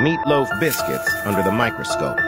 meatloaf biscuits under the microscope.